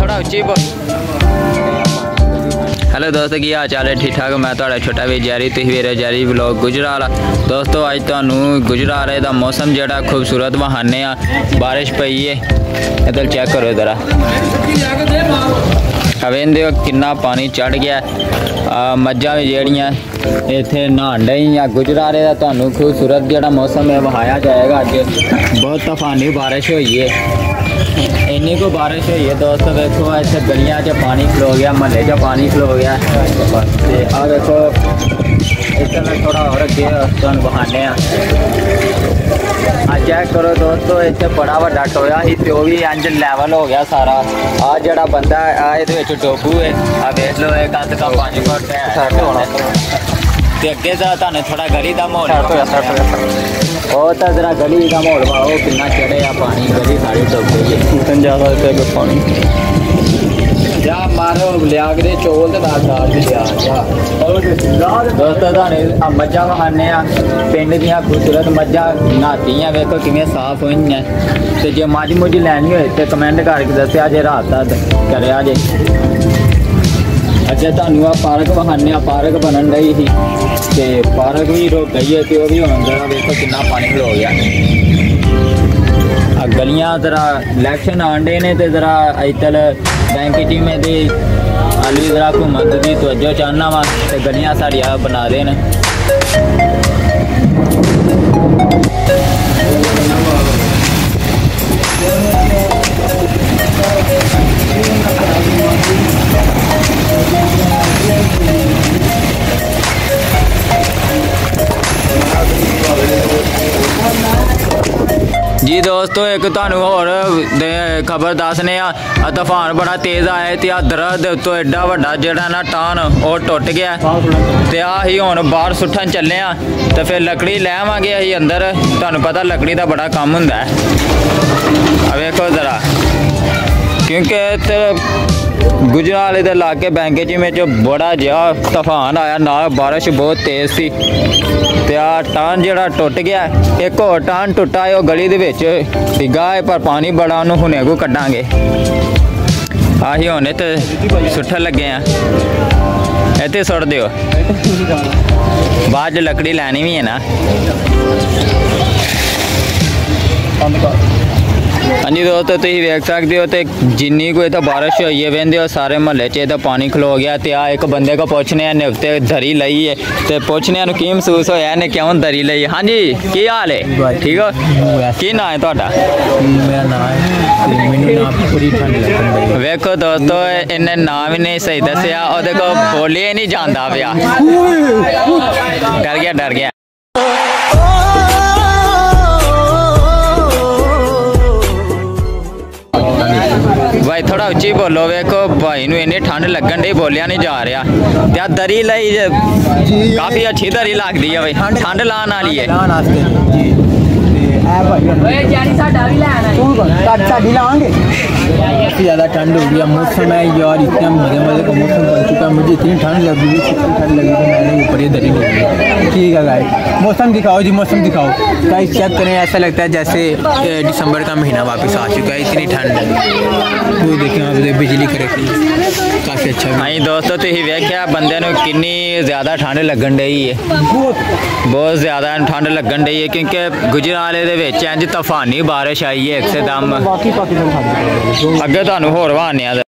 थोड़ा उच्ची हेलो दोस्तों, की हाल चाल है? ठीक ठाक? मैं थोड़ा छोटा भी जारी तुम मेरा जारी ब्लॉग गुजराल दोस्तों अज तू गुजराल का मौसम जरा खूबसूरत बहाने बारिश पई है इधर चेक करो जरा। हवेन देव कि पानी चढ़ गया मझा भी जड़ियाँ इतने नहान डई आ। गुजराले का खूबसूरत जोड़ा मौसम है बहाया जाएगा अच्छे बहुत तूफानी बारिश हुई है ਇੰਨੀ ਟੂਟਣ ਬਾਰਿਸ਼ ਹੋਈ ਹੈ ਦੋਸਤੋ ਦੇਖੋ ਇੱਥੇ ਗਲੀਆਂ 'ਚ ਪਾਣੀ ਖਲੋ ਗਿਆ, ਮਹੱਲੇ 'ਚ ਪਾਣੀ ਖਲੋ ਗਿਆ। ਤੁਹਾਨੂੰ ਵਿਖਾਉਂਦੇ ਹਾਂ। ਚੈੱਕ ਕਰੋ ਦੋਸਤੋ, ਇੱਥੇ ਬੜਾ ਵੱਡਾ ਟੋਇਆ ਸੀ ਉਹ ਵੀ ਇੰਝ ਲੈਵਲ ਹੋ ਗਿਆ ਸਾਰਾ। ਆਹ ਜਿਹੜਾ ਬੰਦਾ ਇਹਦੇ ਵਿੱਚ ਟੋਪੂਏ ਦੇਖਲੋ ਇਹ ਕਮੇਟ ਹੋਣਾ। ਜਾ ਮਾਰੋ ਲਿਆ ਕੇ ਚੋਲ ਤੇ ਨਾਲ ਦਾਲ ਵੀ ਲਿਆ ਜਾ। ਦੋਸਤੋ ਤੁਹਾਨੂੰ ਆ ਮੱਝਾਂ ਵਹਾਨੇ ਆ। ਪਿੰਡ ਦੀਆਂ ਖੂਬਸੂਰਤ ਮੱਝਾਂ ਨਹਾਤੀਆਂ ਵੇਖੋ ਕਿਵੇਂ ਸਾਫ਼ ਹੋਈਆਂ। ਤੇ ਜੇ ਮੱਝ ਮੁੱਝ ਲੈਣੀ ਹੋਏ ਤੇ ਕਮੈਂਟ ਕਰਕੇ ਦੱਸਿਆ ਜੇ ਰਾਤ ਦਾ ਕਰਿਆ ਜੇ। ਅੱਛਾ ਤੁਹਾਨੂੰ ਆ ਪਾਰਕ ਵਹਾਨੇ ਆ ਪਾਰਕ ਬਣਨ ਲਈ ਸੀ ਤੇ ਪਾਰਕ ਵੀ ਰੁਕ ਗਈ ਹੈ ਤੇ ਉਹ ਵੀ ਹੁਣ ਜਰਾ ਵੇਖੋ ਕਿੰਨਾ ਪਾਣੀ ਹੋ ਗਿਆ। ਆ ਗਲੀਆਂ ਜ਼ਰਾ ਇਲੈਕਸ਼ਨ ਆਂਡੇ ਨੇ ਤੇ ਜ਼ਰਾ ਇੱਧਰ ਬੈਂਕ ਟੀਮੇ ਦੇ ਅਲੀ ਜ਼ਰਾ ਘੁੰਮਣ ਦੀ ਤਵੱਜੋ ਚਾਹਨਾ ਵਾ ਤੇ ਗਲੀਆਂ ਸਾਡੀਆਂ ਬਣਾ ਦੇਣ। ਜੀ ਦੋਸਤੋ, ਇੱਕ ਤੁਹਾਨੂੰ ਹੋਰ ਖਬਰ ਦੱਸਨੇ ਆ ਆ ਤੂਫਾਨ ਬੜਾ ਤੇਜ਼ ਆਇਆ ਤੇ ਆ ਦਰਦ ਉੱਤੋਂ ਐਡਾ ਵੱਡਾ ਜਿਹੜਾ ਨਾ ਟਾਨ, ਉਹ ਟੁੱਟ ਗਿਆ। ਤੇ ਆ ਹੀ ਹੁਣ ਬਾਹਰ ਸੁੱਟਣ ਚੱਲੇ ਆ ਤੇ ਫਿਰ ਲੱਕੜੀ ਲੈ ਆਵਾਂਗੇ ਅਸੀਂ ਅੰਦਰ। ਤੁਹਾਨੂੰ ਪਤਾ ਲੱਕੜੀ ਦਾ ਬੜਾ ਕੰਮ ਹੁੰਦਾ ਹੈ। ਆ ਵੇਖੋ ਜ਼ਰਾ। ਕਿਉਂਕਿ ਤੇ ਗੁਜਰਾਲੇ ਦੇ ਇਲਾਕੇ ਬੈਂਕੇ ਜਿਵੇਂ ਚ ਬੜਾ ਜਿਹਾ ਤੂਫਾਨ ਆਇਆ, ਨਾਲ ਬਾਰਿਸ਼ ਬਹੁਤ ਤੇਜ਼ ਸੀ। ਤੇ ਆ ਟਾਨ ਜਿਹੜਾ ਟੁੱਟ ਗਿਆ, ਇੱਕ ਹੋਰ ਟਾਨ ਟੁੱਟਾ ਹੈ, ਉਹ ਗਲੀ ਦੇ ਵਿੱਚ ਡਿੱਗਾ ਹੈ, ਪਰ ਪਾਣੀ ਬੜਾ ਉਹਨੂੰ ਹੁਣੇ ਕੋ ਕੱਢਾਂਗੇ। ਆਹੀ ਹੁਣੇ ਤੇ ਸੁੱਟਣ ਲੱਗੇ ਆ। ਇੱਥੇ ਸੁੱਟ ਦਿਓ। ਬਾਅਦ ਚ ਲੱਕੜੀ ਲੈਣੀ ਵੀ ਹੈ ਨਾ। ਹਾਂਜੀ ਦੋਸਤੋ ਤੁਸੀਂ ਵੇਖ ਸਕਦੇ ਹੋ ਤੇ ਜਿੰਨੀ ਕੋਈ ਤਾਂ ਬਾਰਿਸ਼ ਹੋਈ ਹੈ ਵੇਂਦੇ ਹੋ ਸਾਰੇ ਮਹੱਲੇ 'ਚ ਇਹਦਾ ਪਾਣੀ ਖਲੋ ਗਿਆ ਤੇ ਆ ਇੱਕ ਬੰਦੇ ਕੋ ਪੁੱਛਨੇ ਆ ਨਿਵਤੇ ਧਰੀ ਲਈ ਹੈ ਤੇ ਪੁੱਛਨੇ ਨੂੰ ਕੀ ਮਹਿਸੂਸ ਹੋਇਆ ਇਹਨੇ ਕਿਉਂ ਧਰੀ ਲਈ? ਹਾਂਜੀ ਕੀ ਹਾਲ ਹੈ? ਠੀਕ ਹੋ? ਕੀ ਨਾਂ ਹੈ ਤੁਹਾਡਾ? ਮੇਰਾ ਨਾਮ ਹੈ ਤੇ ਮੈਨੂੰ ਨਾ ਪੂਰੀ ਠੰਡ ਲੱਗਣ ਦੀ ਵੇਖੋ ਦੋਸਤੋ ਇਹਨੇ ਨਾਂ ਵੀ ਨਹੀਂ ਸਹੀ ਦੱਸਿਆ ਉਹਦੇ ਕੋ ਬੋਲਿਆ ਹੀ ਨਹੀਂ ਜਾਂਦਾ ਪਿਆ। ਡਰ ਗਿਆ ਡਰ ਗਿਆ। ਭਾਈ ਥੋੜਾ ਉੱਚੀ ਬੋਲੋ ਵੇਖੋ ਭਾਈ ਨੂੰ ਇੰਨੀ ਠੰਡ ਲੱਗਣ ਦੀ ਬੋਲਿਆ ਨਹੀਂ ਜਾ ਰਿਹਾ। ਤੇ ਆ ਦਰੀ ਲਈ ਕਾਫੀ ਅੱਛੀ ਦਰੀ ਲੱਗਦੀ ਆ ਬਈ ਠੰਡ ਲਾਣ ਵਾਲੀ ਹੈ ਲਾਣ ਵਾਸਤੇ ਜੀ। काफी ज़्यादा ठंड हो गया मौसम है यार इतना मजे मजे का मौसम बन चुका है मुझे इतनी ठंड लग रही है इतनी ठंड लगी कि मैंने ऊपर ही दरी ले ली ठीक है गाइस मौसम दिखाओ जी मौसम दिखाओ गाइस चेक करें ऐसा लगता है जैसे ए, दिसंबर का महीना वापस आ चुका है इतनी ठंड है वो देखें आप इधर बिजली कड़क रही है काफ़ी अच्छा भी ਹਾਂਜੀ ਦੋਸਤੋ ਤੁਸੀਂ ਵੇਖਿਆ ਬੰਦੇ ਨੂੰ ਕਿੰਨੀ ਜ਼ਿਆਦਾ ਠੰਡ ਲੱਗਣ ਡਈ ਹੈ बहुत ਬਹੁਤ ਜ਼ਿਆਦਾ ਠੰਡ ਲੱਗਣ ਡਈ ਹੈ ਕਿਉਂਕਿ ਗੁਜਰਾਲੇ ਦੇ ਵਿੱਚ ਇੰਜ ਤੂਫਾਨੀ ਬਾਰਿਸ਼ ਆਈ ਹੈ ਇੱਕਦਮ ਬਾਕੀ ਪਾਕਿਸਤਾਨ ਅੱਗੇ ਤੁਹਾਨੂੰ ਹੋਰ ਵਾਹਨਿਆ